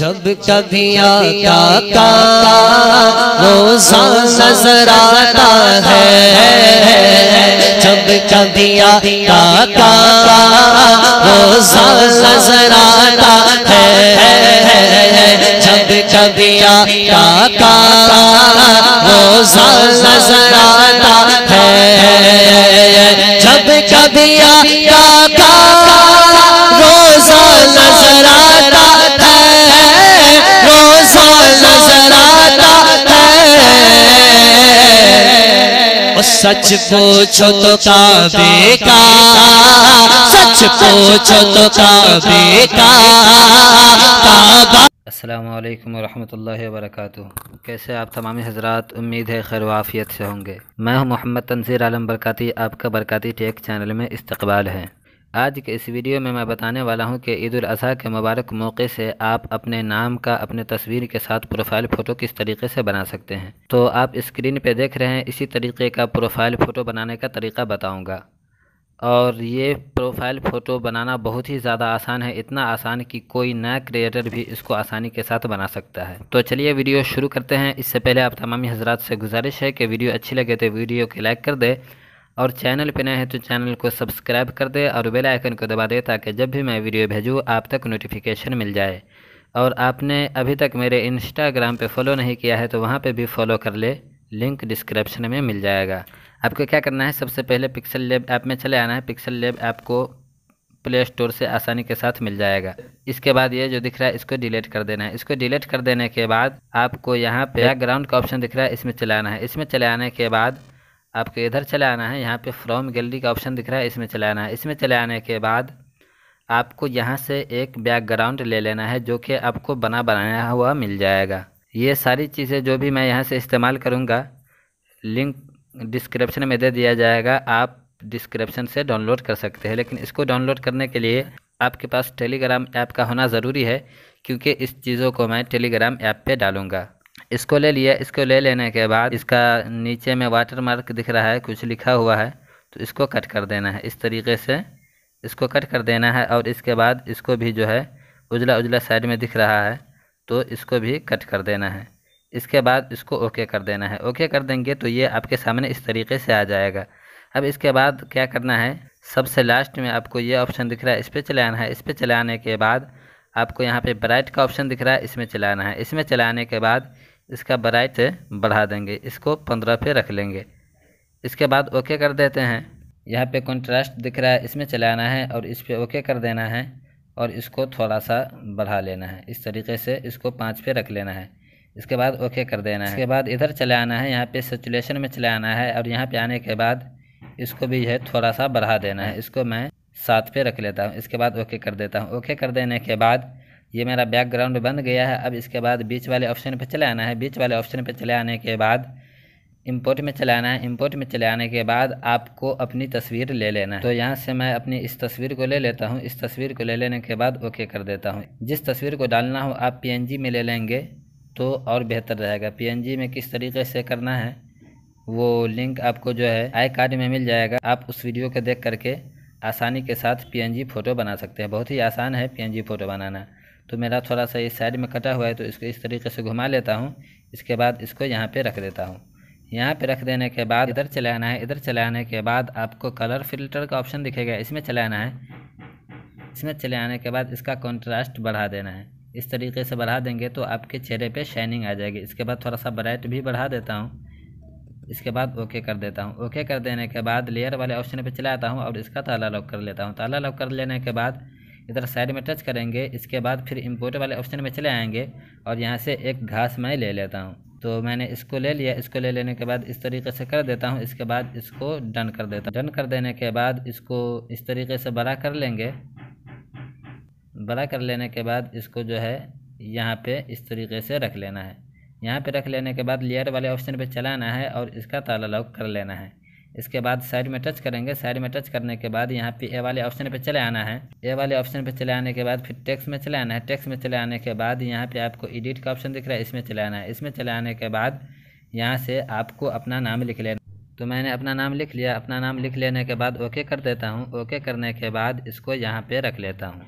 जब कभी आका का रोजा नज़र आता है। जब कभी आका का रोजा नज़र आता है। जब कभी आका का रोजा नज़र आता है। जब कभी सच पूछो तो काबे का सच पूछो तो काबे का असलकम वरहमल वरक कैसे आप तमामी हजरात? उम्मीद है खैरवाफियत से होंगे। मैं हूँ मोहम्मद तनसीर आलम बरकती। आपका बरकती टेक चैनल में इस्तबाल है। आज के इस वीडियो में मैं बताने वाला हूँ कि ईद अज़हा के मुबारक मौके से आप अपने नाम का, अपने तस्वीर के साथ प्रोफ़ाइल फ़ोटो किस तरीके से बना सकते हैं। तो आप स्क्रीन पे देख रहे हैं, इसी तरीके का प्रोफ़ाइल फ़ोटो बनाने का तरीका बताऊँगा। और ये प्रोफ़ाइल फ़ोटो बनाना बहुत ही ज़्यादा आसान है, इतना आसान कि कोई नया क्रिएटर भी इसको आसानी के साथ बना सकता है। तो चलिए वीडियो शुरू करते हैं। इससे पहले आप तमामी हजरात से गुजारिश है कि वीडियो अच्छी लगे तो वीडियो को लाइक कर दे और चैनल पर नए हैं तो चैनल को सब्सक्राइब कर दे और बेल आइकन को दबा दे ताकि जब भी मैं वीडियो भेजूँ, आप तक नोटिफिकेशन मिल जाए। और आपने अभी तक मेरे इंस्टाग्राम पे फॉलो नहीं किया है तो वहाँ पे भी फॉलो कर ले। लिंक डिस्क्रिप्शन में मिल जाएगा। आपको क्या करना है? सबसे पहले पिक्सल लेब ऐप में चले आना है। पिक्सल लेब ऐप को प्ले स्टोर से आसानी के साथ मिल जाएगा। इसके बाद ये जो दिख रहा है, इसको डिलीट कर देना है। इसको डिलीट कर देने के बाद आपको यहाँ पे बैकग्राउंड का ऑप्शन दिख रहा है, इसमें चले आना है। इसमें चले आने के बाद आपको इधर चले आना है, यहाँ पे फ्रॉम गैलरी का ऑप्शन दिख रहा है, इसमें चले आना है। इसमें चले आने के बाद आपको यहाँ से एक बैकग्राउंड ले लेना है, जो कि आपको बना बनाया हुआ मिल जाएगा। ये सारी चीज़ें जो भी मैं यहाँ से इस्तेमाल करूँगा लिंक डिस्क्रिप्शन में दे दिया जाएगा, आप डिस्क्रिप्शन से डाउनलोड कर सकते हैं। लेकिन इसको डाउनलोड करने के लिए आपके पास टेलीग्राम ऐप का होना ज़रूरी है, क्योंकि इस चीज़ों को मैं टेलीग्राम ऐप पे डालूँगा। इसको ले लिया, इसको ले लेने के बाद इसका नीचे में वाटर मार्क दिख रहा है, कुछ लिखा हुआ है तो इसको कट कर देना है। इस तरीके से इसको कट कर देना है और इसके बाद इसको भी जो है उजला उजला साइड में दिख रहा है तो इसको भी कट कर देना है। इसके बाद इसको ओके कर देना है। ओके कर देंगे तो ये आपके सामने इस तरीके से आ जाएगा। अब इसके बाद क्या करना है? सबसे लास्ट में आपको ये ऑप्शन दिख रहा है, इस पर चलाना है। इस पर चलाने के बाद आपको यहाँ पे ब्राइट का ऑप्शन दिख रहा है, इसमें चलाना है। इसमें चलाने के बाद इसका ब्राइट बढ़ा देंगे, इसको पंद्रह पे रख लेंगे। इसके बाद ओके कर देते हैं। यहाँ पे कॉन्ट्रास्ट दिख रहा है, इसमें चले आना है और इस पर ओके कर देना है और इसको थोड़ा सा बढ़ा लेना है। इस तरीके से इसको पाँच पे रख लेना है। इसके बाद ओके कर देना है। इसके बाद इधर चले आना है, यहाँ पे सिचुएशन में चले आना है और यहाँ पे आने के बाद इसको भी है थोड़ा सा बढ़ा देना है। इसको मैं सात पे रख लेता हूँ। इसके बाद ओके कर देता हूँ। ओके कर देने के बाद ये मेरा बैकग्राउंड बन गया है। अब इसके बाद बीच वाले ऑप्शन पर चले आना है। बीच वाले ऑप्शन पर चले आने के बाद इम्पोर्ट में चले आना है। इम्पोर्ट में चले आने के बाद आपको अपनी तस्वीर ले लेना है। तो यहाँ से मैं अपनी इस तस्वीर को ले लेता हूँ। इस तस्वीर को ले लेने के बाद ओके कर देता हूँ। जिस तस्वीर को डालना हो, आप पीएनजी में ले लेंगे तो और बेहतर रहेगा। पीएनजी में किस तरीके से करना है, वो लिंक आपको जो है आई कार्ड में मिल जाएगा। आप उस वीडियो को देख करके आसानी के साथ पीएनजी फ़ोटो बना सकते हैं। बहुत ही आसान है पीएनजी फ़ोटो बनाना। तो मेरा थोड़ा सा इस साइड में कटा हुआ है तो इसको इस तरीके से घुमा लेता हूँ। इसके बाद इसको यहाँ पे रख देता हूँ। यहाँ पे रख देने के बाद इधर चले आना है, इधर चले आने के बाद आपको कलर फ़िल्टर का ऑप्शन दिखेगा। इसमें चले आना है। इसमें चले आने के बाद इसका कॉन्ट्रास्ट बढ़ा देना है। इस तरीके से बढ़ा देंगे तो आपके चेहरे पे शाइनिंग आ जाएगी। इसके बाद थोड़ा सा ब्राइट भी बढ़ा देता हूँ। इसके बाद ओके कर देता हूँ। ओके कर देने के बाद लेयर वाले ऑप्शन पे चला आता हूँ और इसका ताला लॉक कर लेता हूँ। ताला लॉक कर लेने के बाद इधर साइड में टच करेंगे, इसके बाद फिर इम्पोर्ट वाले ऑप्शन में चले आएँगे और यहाँ से एक घास मैं ले लेता हूँ। तो मैंने इसको ले लिया, इसको ले लेने के बाद इस तरीके से कर देता हूँ, इसके बाद इसको डन कर देता हूँ। डन कर देने के बाद इसको इस तरीके से बड़ा कर लेंगे। बड़ा कर लेने के बाद इसको जो है, यहाँ पे इस तरीके से रख लेना है। यहाँ पे रख लेने के बाद लेयर वाले ऑप्शन पे चलाना है और इसका ताला लॉक कर लेना है। इसके बाद साइड में टच करेंगे। साइड में टच करने के बाद यहाँ पे ए वाले ऑप्शन पे चले आना है। ए वाले ऑप्शन पे चले आने के बाद फिर टेक्स में चले आना है। टेक्स में चले आने के बाद यहाँ पे आपको एडिट का ऑप्शन दिख रहा है। इसमें चले आना है। इसमें चले आने के बाद यहाँ से आपको अपना नाम लिख लेना तो मैंने अपना नाम लिख लिया। अपना नाम लिख लेने के बाद ओके कर देता हूँ। ओके करने के बाद इसको यहाँ पर रख लेता हूँ।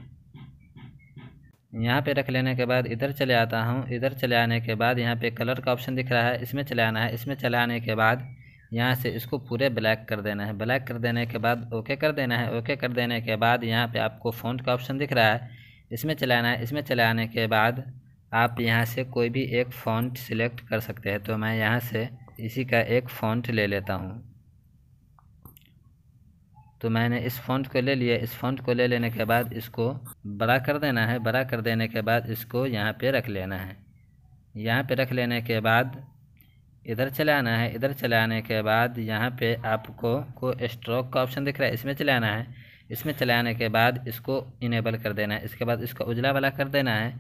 यहाँ पे रख लेने के बाद इधर चले आता हूँ। इधर चले आने के बाद यहाँ पे कलर का ऑप्शन दिख रहा है। इसमें चले आना है। इसमें चले आने के बाद यहाँ से इसको पूरे ब्लैक कर देना है। ब्लैक कर देने के बाद ओके कर देना है। ओके कर देने के बाद यहाँ पे आपको फ़ॉन्ट का ऑप्शन दिख रहा है। इसमें चलाना है। इसमें चलाने के बाद आप यहाँ से कोई भी एक फ़ॉन्ट सिलेक्ट कर सकते हैं। तो मैं यहाँ से इसी का एक फ़ॉन्ट ले लेता हूँ। तो मैंने इस फ़ॉन्ट को ले लिया। इस फ़ॉन्ट को ले लेने के बाद इसको बड़ा कर देना है। बड़ा कर देने के बाद इसको यहाँ पे रख लेना है। यहाँ पे रख लेने के बाद इधर चले आना है, इधर चले आने के बाद यहाँ पे आपको को स्ट्रोक का ऑप्शन दिख रहा है, इसमें चले आना है। इसमें चले आने के बाद इसको इनेबल कर देना है, इसके बाद इसका उजला वाला कर देना है,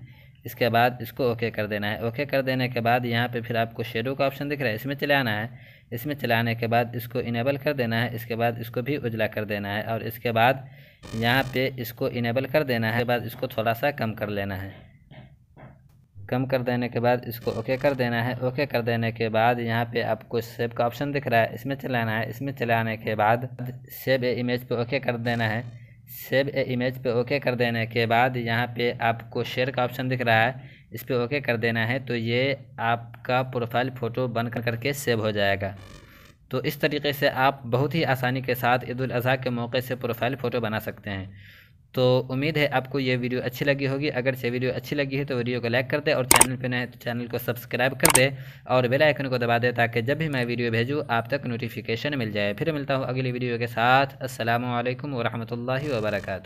इसके बाद इसको ओके कर देना है। ओके कर देने के बाद यहाँ पे फिर आपको शेडो का ऑप्शन दिख रहा है, इसमें चले आना है। इसमें चलाने के बाद इसको इनेबल कर देना है, इसके बाद इसको भी उजला कर देना है और इसके बाद यहाँ पे इसको इनेबल कर देना है बाद इसको थोड़ा सा कम कर लेना है। कम कर देने के बाद इसको ओके कर देना है। ओके कर देने के बाद यहाँ पे आपको सेव का ऑप्शन दिख रहा है। इसमें चलाना है। इसमें चलाने के बाद सेव ए इमेज पे ओके कर देना है। सेव ए इमेज पे ओके कर देने के बाद यहाँ पे आपको शेयर का ऑप्शन दिख रहा है। इस पर ओके कर देना है। तो ये आपका प्रोफ़ाइल फ़ोटो बन कर करके सेव हो जाएगा। तो इस तरीके से आप बहुत ही आसानी के साथ ईद अज़हा के मौके से प्रोफ़ाइल फ़ोटो बना सकते हैं। तो उम्मीद है आपको ये वीडियो अच्छी लगी होगी। अगर से वीडियो अच्छी लगी है तो वीडियो को लाइक कर दे और चैनल पर नए तो चैनल को सब्सक्राइब कर दे और बेल आइकन को दबा दे ताकि जब भी मैं वीडियो भेजूँ, आप तक नोटिफिकेशन मिल जाए। फिर मिलता हूँ अगली वीडियो के साथ। असलकम वरहमल वर्का